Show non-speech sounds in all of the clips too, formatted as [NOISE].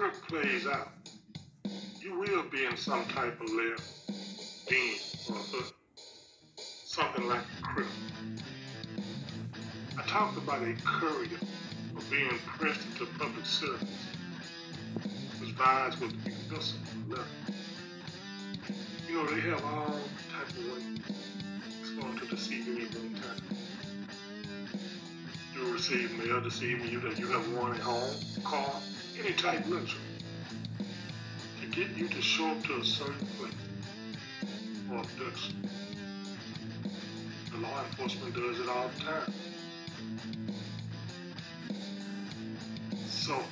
script plays out, uh, you will be in some type of layer, den, or hood, something like a criminal. I talked about a courier of being pressed into public service, vies with the municipal level. You know, they have all type of ways going to deceive you at one time. You receive mail deceiving you that you have one at home, car, any type to get you to show up to a certain place or abduction. The law enforcement does it all the time. So,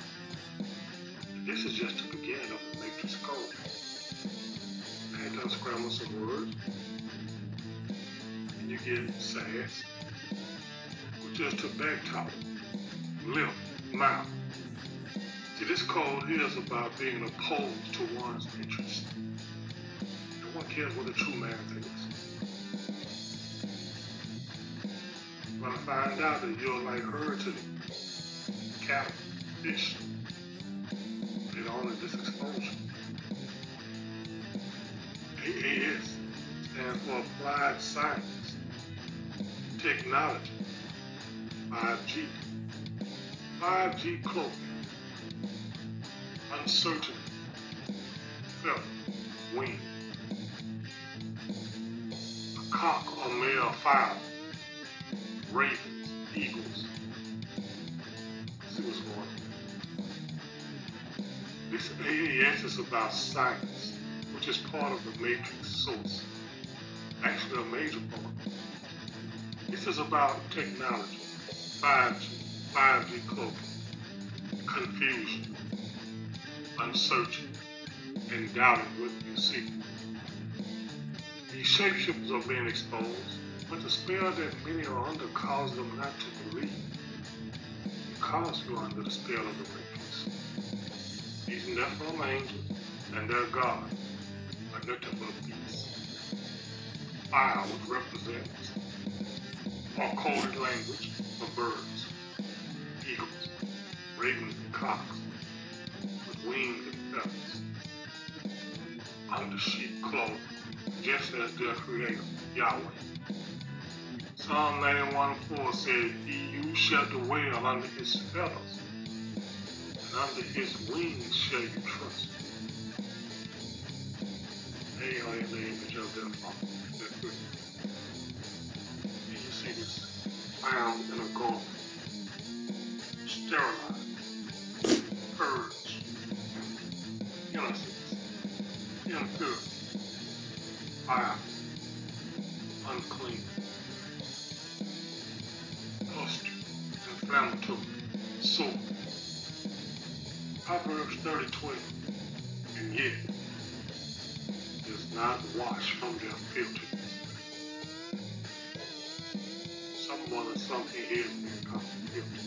this is just the beginning of the Matrix Code. I had to unscramble some words. And you get sass, is to back lip, mouth. Code is about being opposed to one's interests. No one cares what a true man thinks. When I find out that you're like her to the cattle, fish, and all of this exposure. AAS stands for Applied Science, Technology, 5G, 5G cloak, uncertainty, feather, wing, a cock or male fowl, ravens, eagles. See what's going on. This AAS is about science, which is part of the matrix source. Actually, a major part. This is about technology, 5G, 5G cloaking, confusion, uncertainty, and doubting what you see. These shapeshifters are being exposed, but the spell that many are under causes them not to believe. Because you are under the spell of the matrix. These Nephilim angels and their God are nothing but beasts. Fire, which represents or coded language for birds, eagles, ravens, and cocks, wings and feathers. Under sheep clothing, just as their creator, Yahweh. Psalm 91 4 says, You shall dwell under his feathers, and under his wings shall you trust. They are in the image of their father. And you see this found Guilty.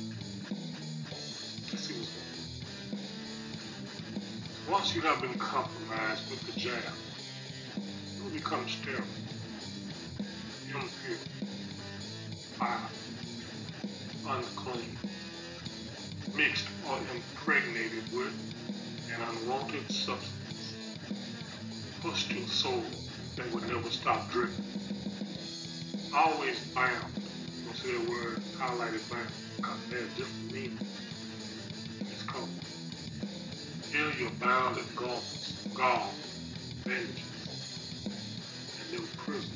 Let's see what's going on. Once you have been compromised with the jab, you become sterile, impure, foul, unclean, mixed or impregnated with an unwanted substance, pustule soul that would never stop dripping, always bound. Don't the word highlighted bound because there's different meaning. It's called. Here you're bound in gauntlet, gall, bandages, and then prison.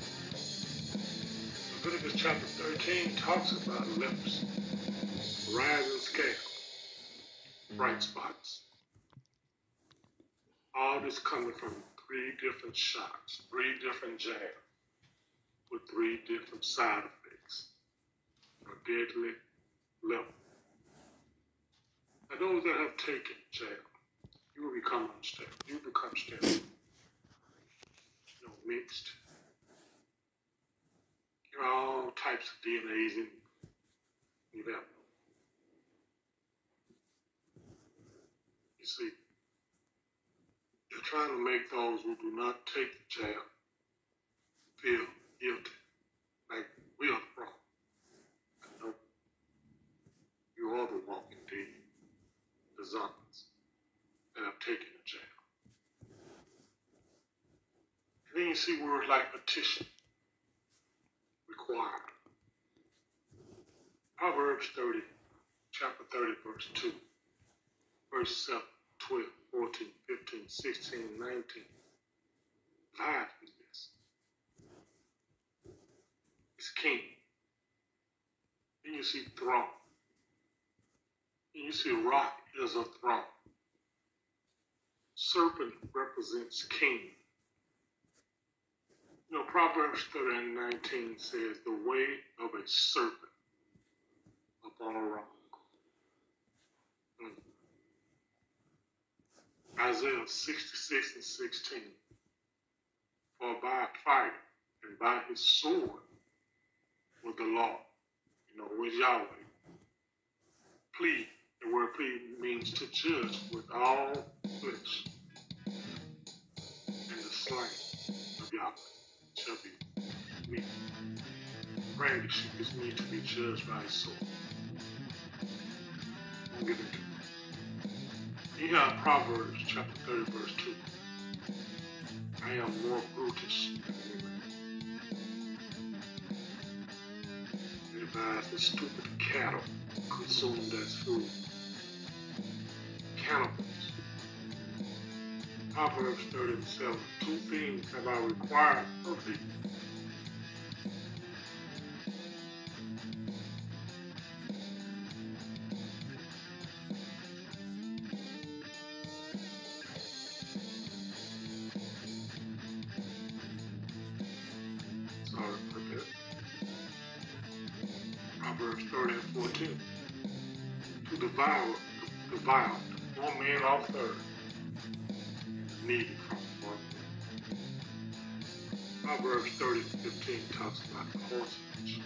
Leviticus chapter 13 talks about lips, rising scale, bright spots. All this coming from three different shots, three different jabs, with three different side effects, deadly level. And those that have taken jab, you will become unstable. You become stable. You know, mixed. There are all types of DNAs in you. You see, they're trying to make those who do not take the jab feel guilty, like we are the problem. No, you are the walking demon, the zombies that see words like petition, required. Proverbs 30, chapter 30, verse 2, verse 7, 12, 14, 15, 16, 19. Life in this. It's king. Then you see throne. And you see rock is a throne. Serpent represents king. You know, Proverbs 30 and 19 says, the way of a serpent upon a rock. Mm. Isaiah 66 and 16. For by fire and by his sword was the law. You know, with Yahweh. Plead. The word plead means to judge with all flesh. And the slain of Yahweh be me. Brandish is me to be judged by his sword. We'll get into it. You have Proverbs chapter 30, verse 2. I am more brutish than women. It the stupid cattle consumed as food. Cannibals. Proverbs 37. Two things have I required of thee Proverbs 30 and 14. To devour, to devour one man off earth, one Proverbs 30 and 15 talks about the horses.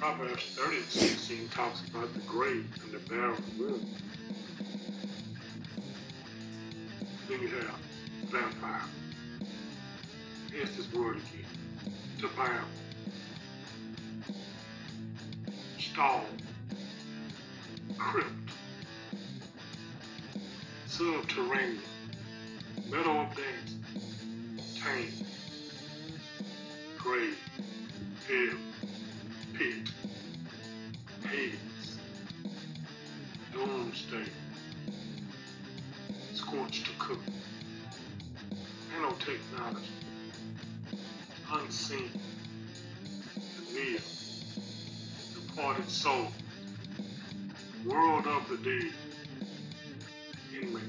Proverbs 30 and 16 talks about the grave and the barren womb. Then you have vampire. Here's this word again. To bound stall, crypt, subterranean, of dancing, tame, grave, hell, pit, Hades, doomsday, scorched to cook, nanotechnology, unseen, the near, departed soul, world of the dead, inmate,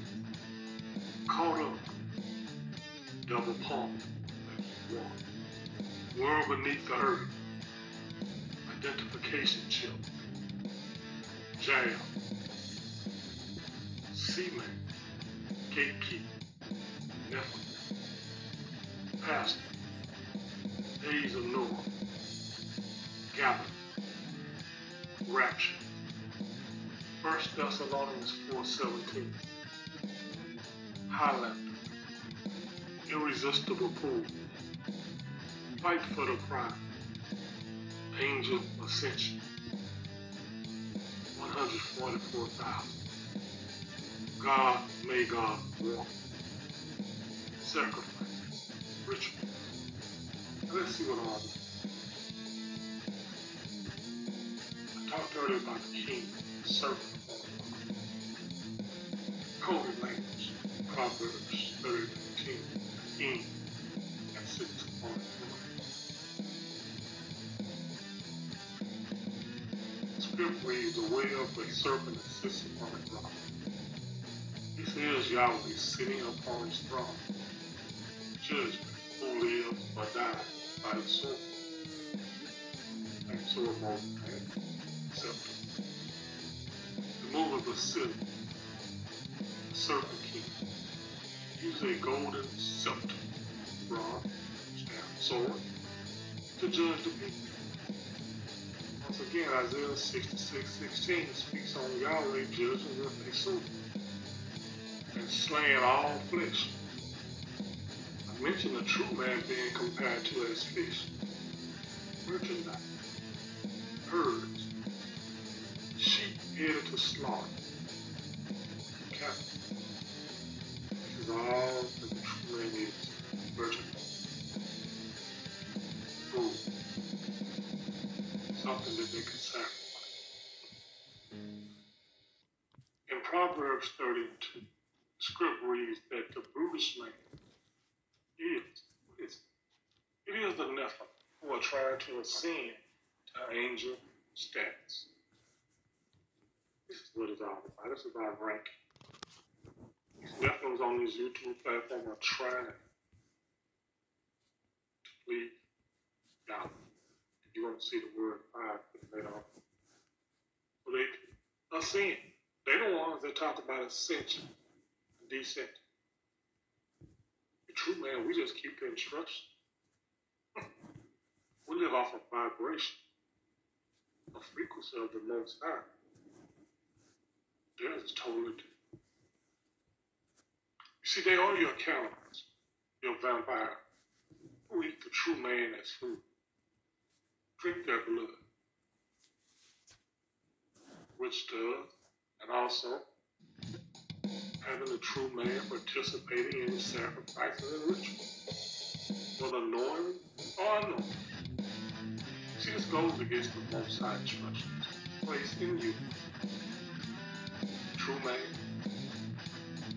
caught up, double palm, one, world beneath the earth, identification chip, jail, seaman, gatekeeper, Nephilim, pastor, days of Noah, gathered, rapture. First Thessalonians 4.17. Highlander. Irresistible pull. Fight for the prime. Angel Ascension. 144,000. God, may God walk. Sacrifice. Ritual. Let's see what all this talked earlier about the king, servant. Coded language, Proverbs 30, 19, king, and 6 on Script reads, the way of a serpent sits upon a rock. This is Yahweh sitting upon his throne. Judgment, who lives or dies by his sword. And so more scepter. The move of the the serpent king, use a golden scepter, rod, staff, sword, to judge the people. Once again, Isaiah 66, 16 speaks on Yahweh judging with a sword and slaying all flesh. I mentioned the true man being compared to as fish, merchandise, herds, headed to slaughter. Captain. This is all really Something to be concerned with. In Proverbs 32, script reads that the brutish man is, is it is the Nephilim who are trying to ascend to angel status. This is what it's all about. This is about ranking. These Nephilims on this YouTube platform are trying to please God. If you want to see the word five, that on. So they ascend. They're the ones that talk about ascension and descent. The true man, we just keep the instruction. [LAUGHS] We live off of vibration, a frequency of the most high. Theirs is totally different. You see, they are your cannibals, your vampire, who eat the true man as food, drink their blood, which does, and also having the true man participating in the sacrifices and rituals, whether knowing or unknowing. See, this goes against the most high instructions. Placed in you. True man,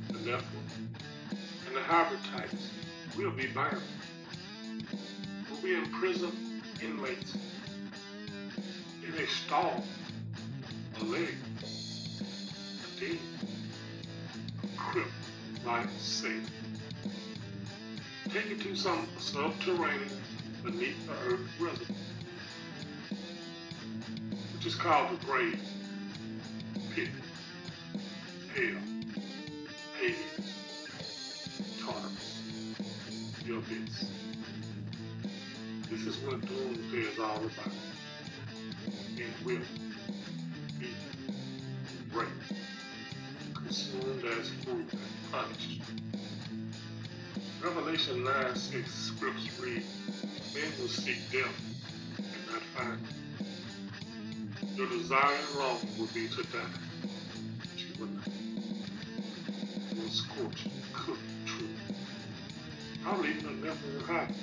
the Nephilim, and the hybrid types. Will be bound. Will be imprisoned inmates. In a stall, a leg, a den, a crypt like safe. Take it to some subterranean beneath the earth reservoir, which is called the grave pit, hell, the. This is what doomsday is all about. It will be raped, consumed as food, and punished. Revelation 9 6 scripts read, Men will seek death and not find it. Your desire and longing will be to die, but you will not. You will scorch, true. I'll even never will happen.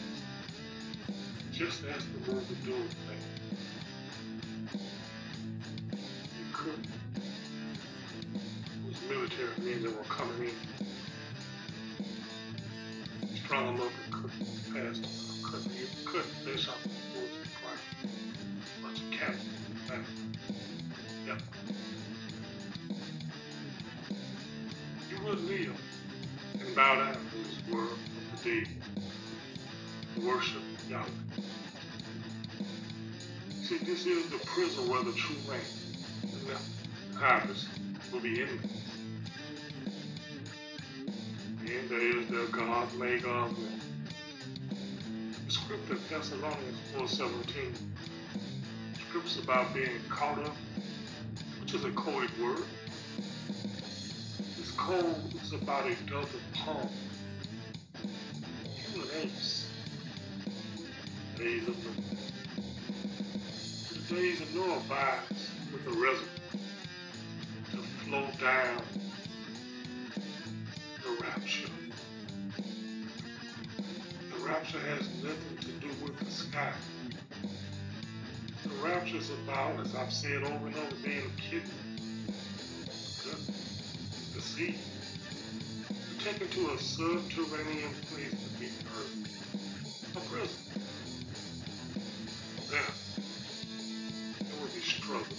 Just as the movie Doomsday. You could. Those military men that were coming in strong enough to cook past cut you cut fish off the board to the fire. Bunch of cattle. Right? Yep. You will kneel and bow down to Worship Yahweh. See, this is the prison where the true man, the harvest, will be in. And there is the God maker of. The scripture Thessalonians 4.17 scripts about being caught up, which is a coded word. This code is about a double palm. Human. Days of. The days of Noah abides with the reservoir to flow down the rapture. The rapture has nothing to do with the sky. The rapture is about, as I've said over and over, being kidnapped, the taken to a subterranean place to be earth, a prison. There, there will be struggle,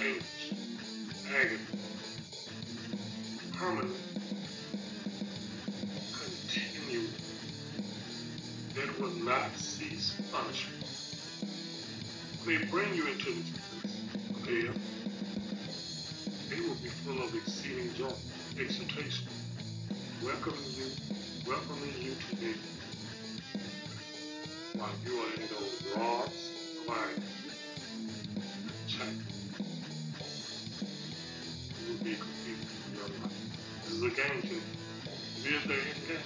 anguish, agony, permanent continue that will not cease punishment. They bring you into this place hell. They will be full of exceeding joy, exultation, welcoming you, welcoming you to them. While you are in those rods of iron, you will be confused in your life. This is a game. It is the end game.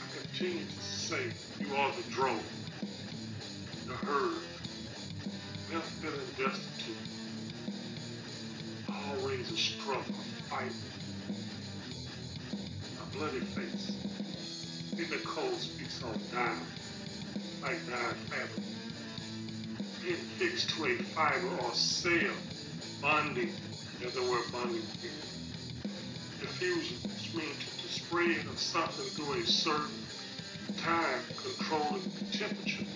I continue to say you are the drone, the herd, a struggle, a bloody face. In the cold speaks on dying, like dying family. fixed to a fiber or cell, bonding, there's the word bonding here. Diffusion, which means the spread of something through a certain time controlling the temperature.